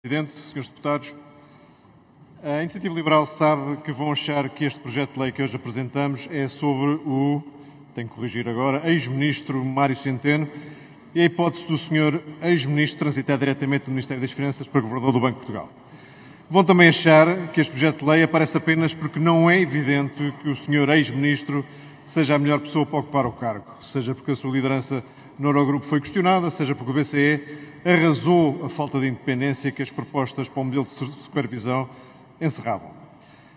Presidente, senhores deputados, a Iniciativa Liberal sabe que vão achar que este projeto de lei que hoje apresentamos é sobre o, tenho que corrigir agora, ex-ministro Mário Centeno e a hipótese do senhor ex-ministro transitar diretamente do Ministério das Finanças para governador do Banco de Portugal. Vão também achar que este projeto de lei aparece apenas porque não é evidente que o senhor ex-ministro seja a melhor pessoa para ocupar o cargo, seja porque a sua liderança no Eurogrupo foi questionada, seja porque o BCE arrasou a falta de independência que as propostas para o modelo de supervisão encerravam.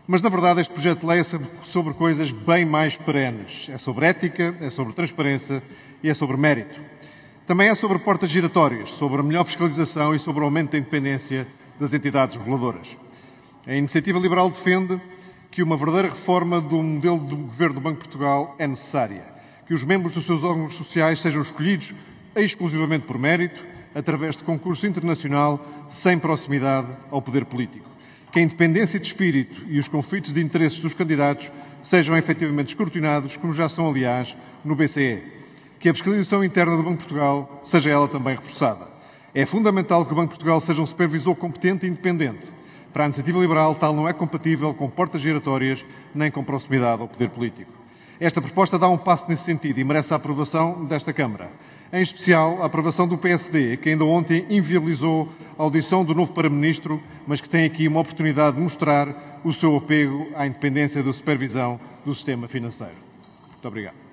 Mas, na verdade, este projeto de lei é sobre coisas bem mais perenes. É sobre ética, é sobre transparência e é sobre mérito. Também é sobre portas giratórias, sobre a melhor fiscalização e sobre o aumento da independência das entidades reguladoras. A Iniciativa Liberal defende que uma verdadeira reforma do modelo de governo do Banco de Portugal é necessária, que os membros dos seus órgãos sociais sejam escolhidos exclusivamente por mérito, através de concurso internacional, sem proximidade ao poder político. Que a independência de espírito e os conflitos de interesses dos candidatos sejam efetivamente escrutinados, como já são, aliás, no BCE. Que a fiscalização interna do Banco de Portugal seja ela também reforçada. É fundamental que o Banco de Portugal seja um supervisor competente e independente. Para a iniciativa liberal, tal não é compatível com portas giratórias nem com proximidade ao poder político. Esta proposta dá um passo nesse sentido e merece a aprovação desta Câmara em especial a aprovação do PSD, que ainda ontem inviabilizou a audição do novo Primeiro-Ministro, mas que tem aqui uma oportunidade de mostrar o seu apego à independência da supervisão do sistema financeiro. Muito obrigado.